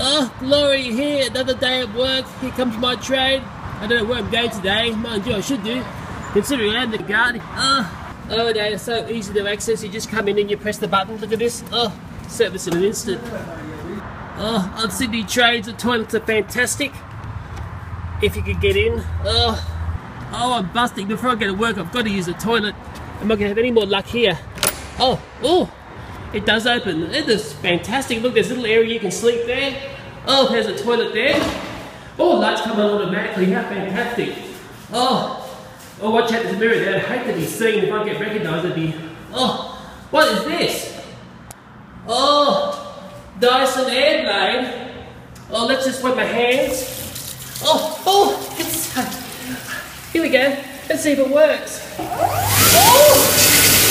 Oh, glory here, another day at work. Here comes my train. I don't know where I'm going today. Mind you, I should do, considering I'm the guard. Oh, oh, no, it's so easy to access. You just come in and you press the button. Look at this. Oh, service in an instant. Oh, on Sydney trains, the toilets are fantastic. If you could get in. Oh, oh, I'm busting. Before I go to work, I've got to use the toilet. I'm I going to have any more luck here? Oh, oh, it does open. It is fantastic. Look, there's a little area you can sleep there. Oh, there's a toilet there. Oh, lights come on automatically. How fantastic. Oh, oh, watch out, there's a mirror there. I'd hate to be seen. If I get recognised, I'd be... Oh, what is this? Oh, Dyson Airblade. Oh, let's just wipe my hands. Oh, oh, it's... Here we go. Let's see if it works. Oh!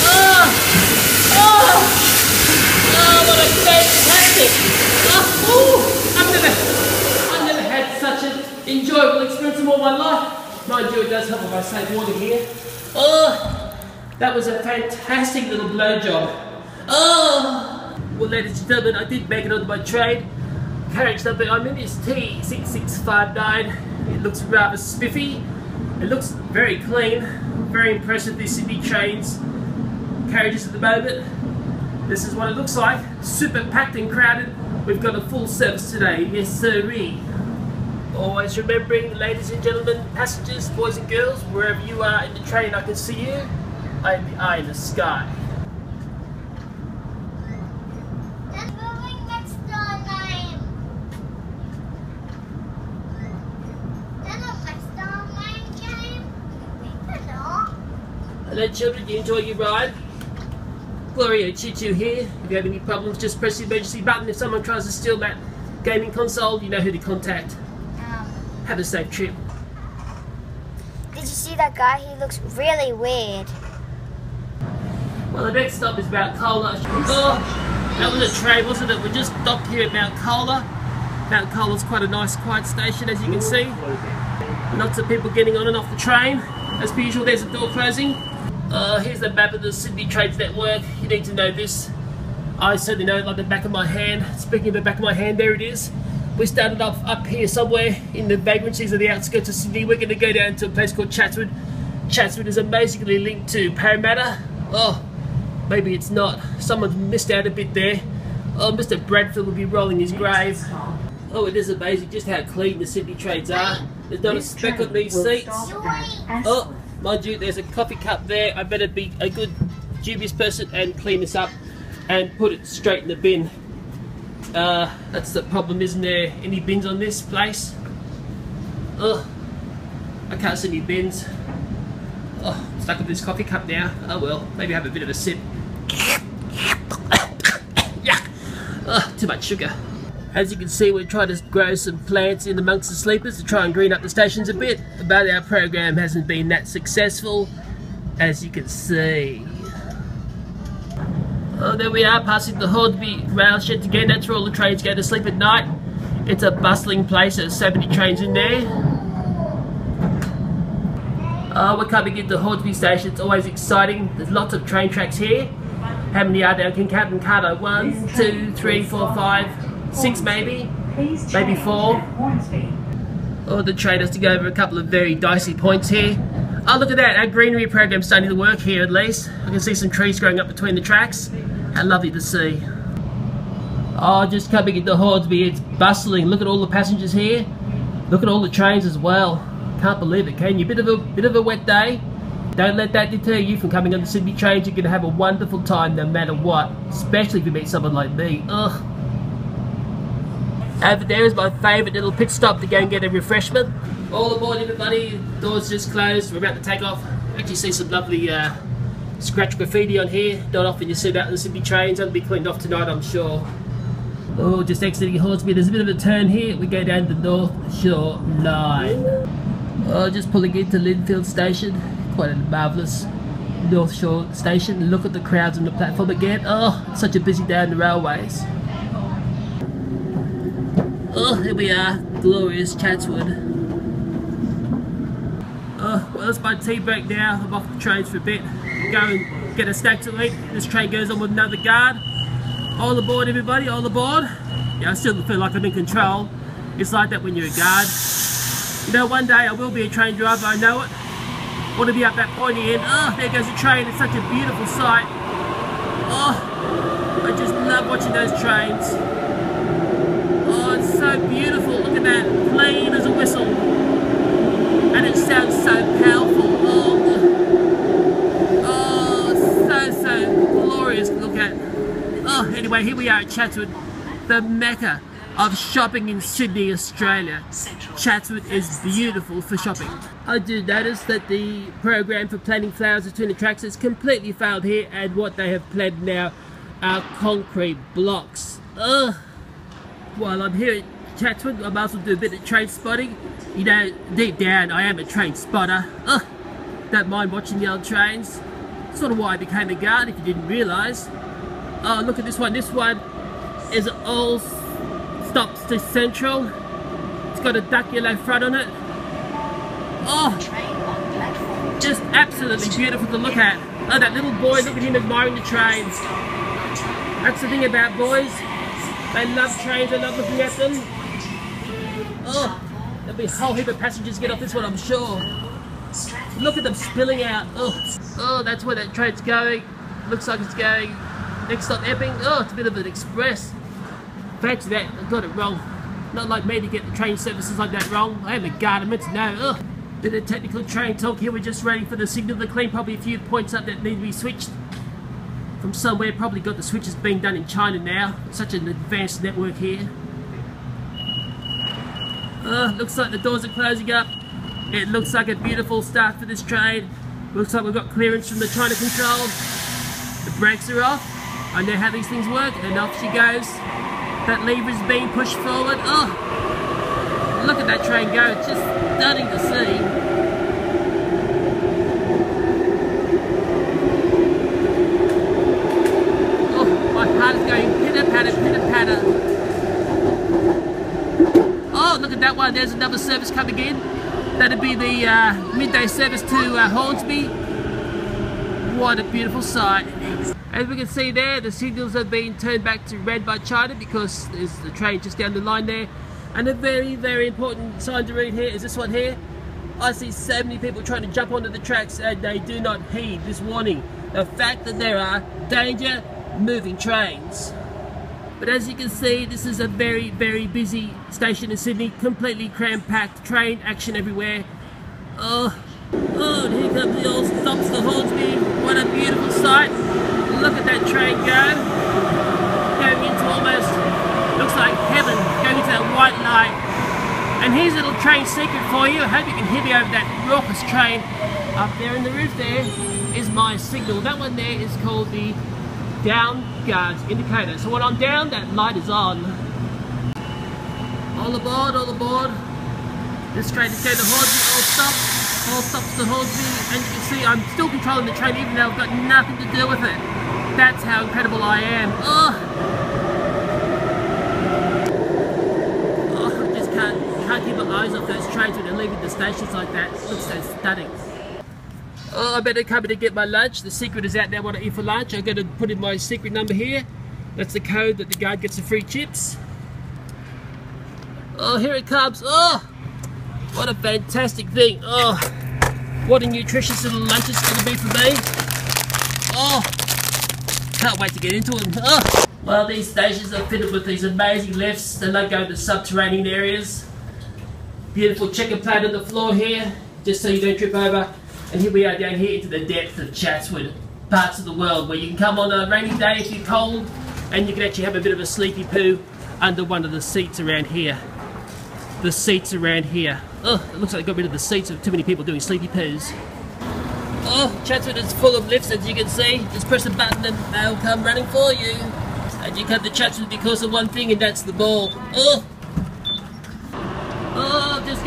Oh! Oh, what a fantastic! Ah, oh, oh, I've never, I've never had such an enjoyable experience in all my life. Mind you, it does help if I save water here. Oh, that was a fantastic little blowjob. Oh, well, ladies and gentlemen, I did make it onto my train. Carriage number I'm in is T6659. It looks rather spiffy. It looks very clean. Very impressed with these Sydney trains carriages at the moment. This is what it looks like. Super packed and crowded. We've got a full service today. Yes, sirree. Always remembering, ladies and gentlemen, passengers, boys and girls, wherever you are in the train, I can see you. I am the eye in the sky. Hello children, you enjoy your ride? Gloria Choo here. If you have any problems, just press the emergency button. If someone tries to steal that gaming console, you know who to contact. Um, Have a safe trip. did you see that guy? He looks really weird. Well, the next stop is Mount Colah. Oh, that was a train, wasn't it? We just stopped here at Mount Colah. Mount Colah's quite a nice, quiet station, as you can see. Lots of people getting on and off the train. As per usual, there's a door closing. Uh, here's the map of the Sydney Trains Network. You need to know this. I certainly know it like the back of my hand. Speaking of the back of my hand, there it is. We started off up here somewhere in the vagrancies of the outskirts of Sydney. We're going to go down to a place called Chatswood. Chatswood is amazingly linked to Parramatta. Oh, maybe it's not. Someone's missed out a bit there. Oh, Mr. Bradfield will be rolling his grave. Oh, it is amazing just how clean the Sydney trains are. There's not a speck on these seats. Oh, mind you, there's a coffee cup there. I better be a good dubious person and clean this up and put it straight in the bin. Uh, that's the problem, isn't there? Any bins on this place? Ugh, I can't see any bins. Oh, stuck with this coffee cup now. Oh well, maybe have a bit of a sip. Ugh, too much sugar. As you can see, we're trying to grow some plants in amongst the sleepers to try and green up the stations a bit, but our program hasn't been that successful, as you can see. Oh, there we are, passing the Hornsby rail sheds again. That's where all the trains go to sleep at night. It's a bustling place. There's so many trains in there. Oh, we're coming into Hornsby Station. It's always exciting. There's lots of train tracks here. How many are there? I can count them, can't One, two, three, four, five, six maybe. Maybe four. Oh, the train has to go over a couple of very dicey points here. Oh, look at that. Our greenery program's starting to work here at least. I can see some trees growing up between the tracks. How lovely to see. Oh, just coming into Hornsby, it's bustling. Look at all the passengers here. Look at all the trains as well. Can't believe it, can you? Bit of a bit of a wet day. Don't let that deter you from coming on the Sydney trains. You're going to have a wonderful time no matter what. Especially if you meet someone like me. Ugh. Over there is my favourite little pit stop to go and get a refreshment. All aboard everybody, doors just closed, we're about to take off. Actually see some lovely uh, scratch graffiti on here. Not often you see that the Sydney trains, that'll be cleaned off tonight I'm sure. Oh, just exiting Hornsby, there's a bit of a turn here. We go down the North Shore line. Oh, just pulling into Lindfield Station. Quite a marvellous North Shore station. Look at the crowds on the platform again. Oh, such a busy day on the railways. Oh, here we are, glorious Chatswood. Oh, well, it's my tea break now. I'm off the trains for a bit. Go and get a snack to eat. This train goes on with another guard. All aboard, everybody, all aboard. Yeah, I still feel like I'm in control. It's like that when you're a guard. You know, one day I will be a train driver, I know it. Want to be up that pointy end. Oh, there goes the train. It's such a beautiful sight. Oh, I just love watching those trains. So beautiful. Look at that. Clean as a whistle. And it sounds so powerful. Oh, oh so, so glorious to look at. Oh, anyway, here we are at Chatswood, the mecca of shopping in Sydney, Australia. Chatswood is beautiful for shopping. I do notice that the program for planting flowers between the tracks has completely failed here and what they have planted now are concrete blocks. Ugh. While I'm here at Chatswood, I might as well do a bit of train spotting. You know, deep down, I am a train spotter. Ugh. Don't mind watching the old trains. Sort of why I became a guard, if you didn't realise. Oh, look at this one. This one is all stops to Central. It's got a duck yellow front on it. Oh, just absolutely beautiful to look at. Oh, that little boy, look at him admiring the trains. That's the thing about boys. They love trains, they love looking at them. Oh, there'll be a whole heap of passengers get off this one, I'm sure. Look at them spilling out. Oh, oh that's where that train's going. Looks like it's going next stop Epping. Oh, it's a bit of an express. Fancy that, I got it wrong. Not like me to get the train services like that wrong. I am a to know. Ugh. Bit of technical train talk here, we're just waiting for the signal to clean. Probably a few points up that need to be switched from somewhere. Probably got the switches being done in China now. Such an advanced network here. Uh, looks like the doors are closing up. It looks like a beautiful start for this train. Looks like we've got clearance from the China control. The brakes are off. I know how these things work, and off she goes. That lever is being pushed forward. Oh, look at that train go. It's just stunning to see. Oh, my heart is going pitter patter, pitter patter. Oh, look at that one. There's another service coming in. That'd be the uh, midday service to uh, Hornsby. What a beautiful sight. As we can see there, the signals have been turned back to red by China because there's the train just down the line there. And a very, very important sign to read here is this one here. I see so many people trying to jump onto the tracks and they do not heed this warning. The fact that there are danger moving trains. But as you can see, this is a very, very busy station in Sydney. Completely cram-packed, train action everywhere. Oh, oh, and here comes the old stops the Hornsby. What a beautiful sight. Look at that train go. Going into almost, looks like heaven, going into that white light. And here's a little train secret for you. I hope you can hear me over that raucous train. Up there in the roof there is my signal. That one there is called the down guards indicator. So when I'm down, that light is on. All aboard, all aboard. This train is going to Hornsby, all stops. All stops to Hornsby. And you can see I'm still controlling the train even though I've got nothing to do with it. That's how incredible I am. Oh I just can't, can't keep my eyes off those trains when they're leaving the stations like that. It looks so stunning. Oh, I better come in to get my lunch. The secret is out now what I eat for lunch. I'm going to put in my secret number here. That's the code that the guard gets the free chips. Oh, here it comes. Oh, what a fantastic thing. Oh, what a nutritious little lunch it's going to be for me. Oh, can't wait to get into it. Oh. Well, these stations are fitted with these amazing lifts. They don't go to subterranean areas. Beautiful checker plate on the floor here, just so you don't trip over. And here we are down here into the depths of Chatswood, parts of the world where you can come on a rainy day if you're cold, and you can actually have a bit of a sleepy poo under one of the seats around here. The seats around here. Oh, it looks like they got rid of the seats of too many people doing sleepy poos. Oh, Chatswood is full of lifts as you can see. Just press a button and they'll come running for you. And you come to Chatswood because of one thing and that's the ball. Oh!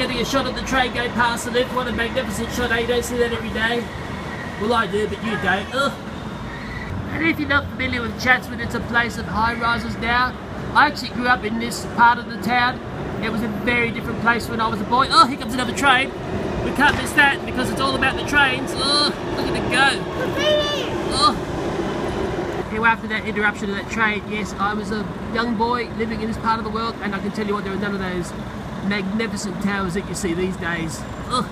Getting a shot of the train going past the lift. What a magnificent shot, eh? You don't see that every day. Well, I do, but you don't. Oh! And if you're not familiar with Chatswood, it's a place of high rises now. I actually grew up in this part of the town. It was a very different place when I was a boy. Oh, here comes another train. We can't miss that because it's all about the trains. Oh, look at it go. Oh. Anyway, after that interruption of that train, yes, I was a young boy living in this part of the world, and I can tell you what, there were none of those magnificent towers that you see these days. Ugh.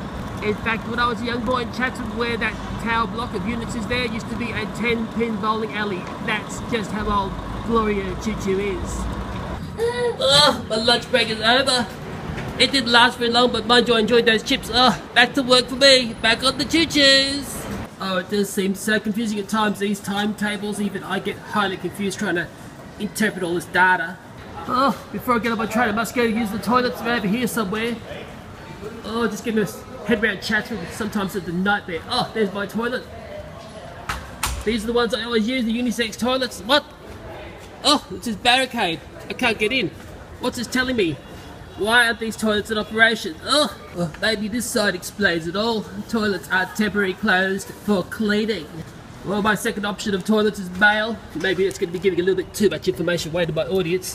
In fact, when I was a young boy in Chatswood, where that tower block of units is there, used to be a 10-pin bowling alley. That's just how old Gloria Choo Choo is. Ugh, my lunch break is over. It didn't last very long, but mind you, I enjoyed those chips. Ugh, back to work for me. Back on the choo-choos. Oh, it does seem so confusing at times, these timetables. Even I get highly confused trying to interpret all this data. Oh, before I get on my train, I must go use the toilets. Over here somewhere. Oh, just give me a head round Chatswood. Sometimes it's a nightmare. Oh, there's my toilet. These are the ones I always use, the unisex toilets. What? Oh, it's this barricade. I can't get in. What's this telling me? Why aren't these toilets in operation? Oh, well, maybe this side explains it all. Toilets are temporarily closed for cleaning. Well, my second option of toilets is mail. Maybe it's going to be giving a little bit too much information away to my audience.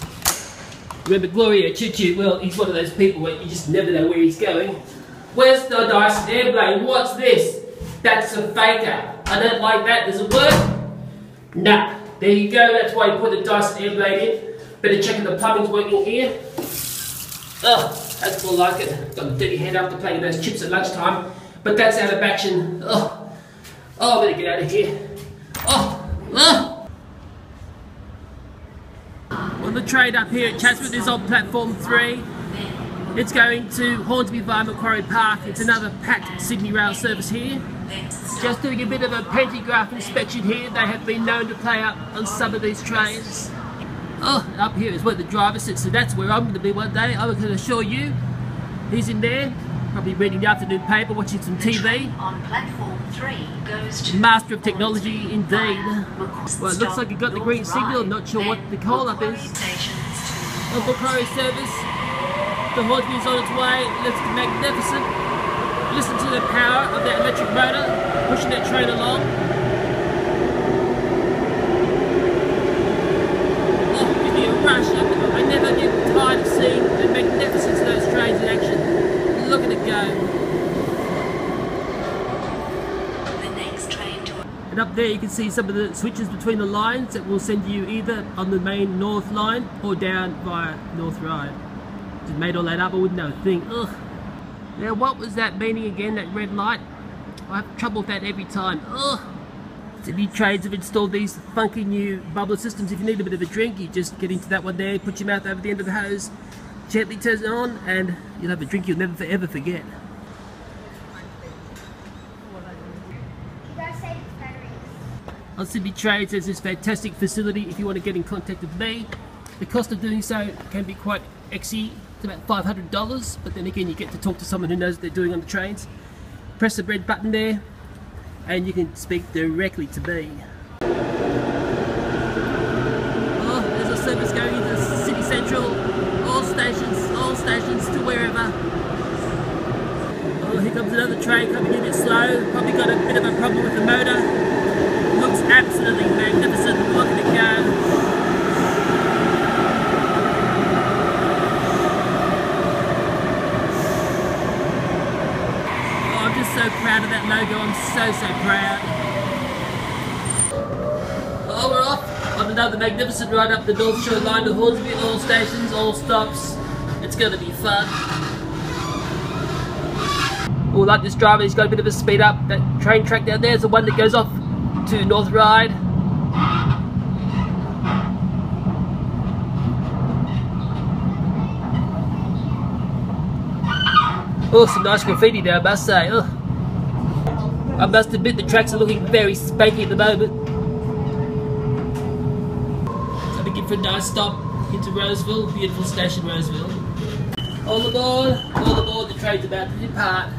Remember Gloria Choo? Well, he's one of those people where you just never know where he's going. Where's the Dyson Airblade? What's this? That's a faker. I don't like that. Does it work? Nah. There you go. That's why you put the Dyson Airblade in. Better check if the plumbing's working here. Oh, that's more like it. Got a dirty hand after playing those chips at lunchtime. But that's out of action. Oh, oh I better get out of here. Oh, oh. On the train up here at Chatswood is on platform 3. It's going to Hornsby via Macquarie Park. It's another packed Sydney rail service here. Just doing a bit of a pantograph inspection here. They have been known to play up on some of these trains. Oh, up here is where the driver sits, so that's where I'm going to be one day. I can assure you. He's in there, probably reading the afternoon paper, watching some TV. On platform three Master of technology, indeed. Well, it looks like you got the green signal. I'm not sure what the call up is. On Macquarie service, the Hornsby's on its way. Looks magnificent. Listen to the power of that electric motor pushing that train along. Oh, give me a rush. I, I never get tired of seeing the magnificence of those trains in action. Look at it go. The next train to And up there you can see some of the switches between the lines that will send you either on the main north line or down via North Ryde. Just made all that up, I wouldn't know a thing. Ugh. Now what was that meaning again, that red light? I have trouble with that every time. Ugh. Sydney Trains have installed these funky new bubbler systems. If you need a bit of a drink, you just get into that one there, put your mouth over the end of the hose, gently turn it on, and you'll have a drink you'll never ever forget. You gotta save its batteries. On Sydney Trains, there's this fantastic facility if you want to get in contact with me. The cost of doing so can be quite exy. It's about $500, but then again, you get to talk to someone who knows what they're doing on the trains. Press the red button there, and you can speak directly to me. Oh, there's a service going into City Central. All stations, all stations to wherever. Oh, here comes another train coming in a bit slow. Probably got a bit of a problem with the motor. Absolutely magnificent. Look at it go. Oh, I'm just so proud of that logo. I'm so, so proud. Oh, we're off on another magnificent ride up the North Shore line to Hornsby. All stations, all stops. It's going to be fun. Oh, like this driver, he's got a bit of a speed up. That train track down there is the one that goes off to North Ryde. Oh, some nice graffiti there, I must say. Ugh. I must admit the tracks are looking very spanky at the moment. We give for a nice stop into Roseville, beautiful station Roseville. All aboard, all aboard, the train's about to depart.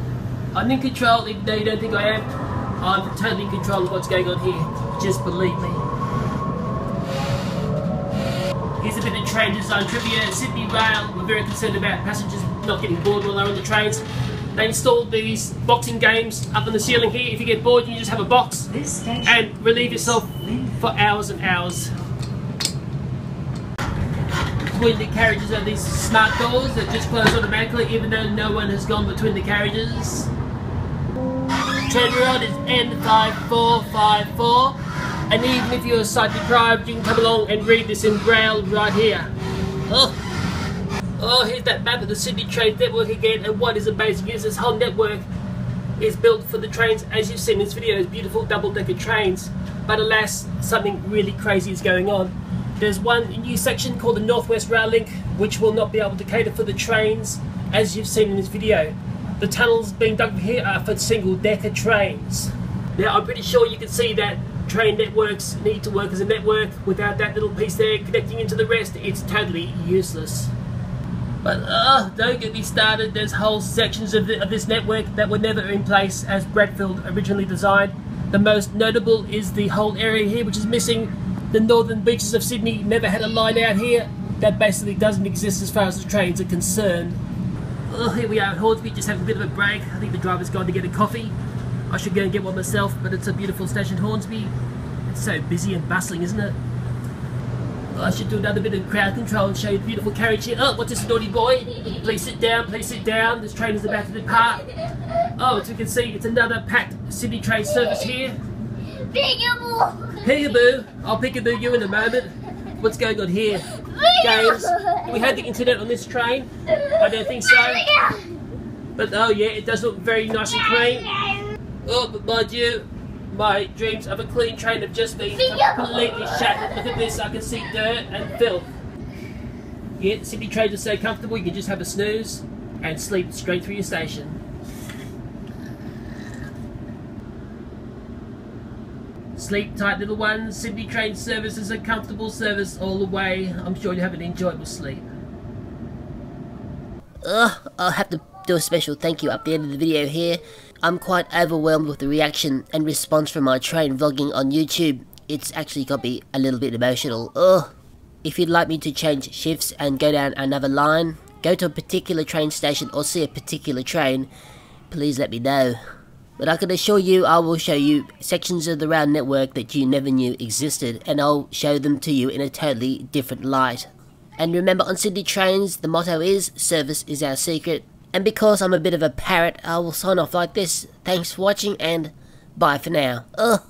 I'm in control, even though you don't think I am. I'm totally in control of what's going on here. Just believe me. Here's a bit of train design trivia. Sydney Rail were very concerned about passengers not getting bored while they're on the trains. They installed these boxing games up on the ceiling here. If you get bored, you just have a box and relieve yourself for hours and hours. Between the carriages are these smart doors that just close automatically even though no one has gone between the carriages. Road is N5454. And even if you're sight deprived, you can come along and read this in braille right here. Oh, oh, here's that map of the Sydney Trains network again. And what is amazing is this whole network is built for the trains, as you've seen in this video, is beautiful double-decker trains. But alas, something really crazy is going on. There's one new section called the Northwest Rail Link, which will not be able to cater for the trains, as you've seen in this video. The tunnels being dug here are for single-decker trains. Now, I'm pretty sure you can see that train networks need to work as a network. Without that little piece there connecting into the rest, it's totally useless. But uh, don't get me started, there's whole sections of, the, of this network that were never in place as Bradfield originally designed. The most notable is the whole area here which is missing. The northern beaches of Sydney never had a line out here. That basically doesn't exist as far as the trains are concerned. Oh, here we are at Hornsby, just having a bit of a break. I think the driver's gone to get a coffee. I should go and get one myself, but it's a beautiful station, Hornsby. It's so busy and bustling, isn't it? I should do another bit of crowd control and show you the beautiful carriage here. Oh, what's this naughty boy? Please sit down, please sit down. This train is about to depart. Oh, as you can see, it's another packed Sydney train service here. Peekaboo! Peekaboo! I'll peekaboo you in a moment. What's going on here? Games. We had the internet on this train? I don't think so. But oh yeah, it does look very nice and clean. Oh, but mind you, my dreams of a clean train have just been completely shattered. Look at this, I can see dirt and filth. Yeah, Sydney trains are so comfortable you can just have a snooze and sleep straight through your station. Sleep tight little ones, Sydney train service is a comfortable service all the way. I'm sure you'll have an enjoyable sleep. Ugh, I'll have to do a special thank you at the end of the video here. I'm quite overwhelmed with the reaction and response from my train vlogging on YouTube. It's actually got me a little bit emotional. Ugh. If you'd like me to change shifts and go down another line, go to a particular train station or see a particular train, please let me know. But I can assure you I will show you sections of the rail network that you never knew existed and I'll show them to you in a totally different light. And remember on Sydney trains the motto is service is our secret and because I'm a bit of a parrot I will sign off like this. Thanks for watching and bye for now. Ugh.